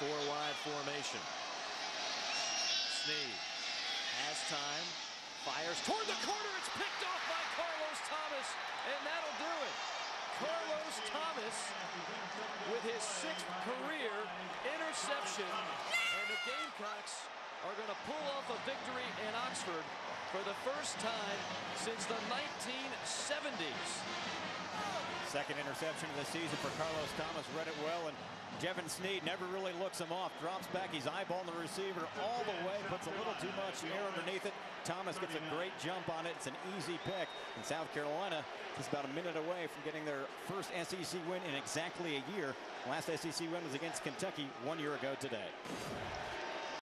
four wide formation. Snead has time, fires toward the corner. It's picked off by Carlos Thomas, and that'll do it. Carlos Thomas with his sixth career interception, and the Gamecocks are going to pull off a victory in Oxford for the first time since the 1970s. Second interception of the season for Carlos Thomas. Read it well, and Jevan Snead never really looks him off. Drops back. He's eyeballing the receiver all the way. Puts a little too much air underneath it. Thomas gets a great jump on it. It's an easy pick. And South Carolina is about a minute away from getting their first SEC win in exactly a year. Last SEC win was against Kentucky one year ago today.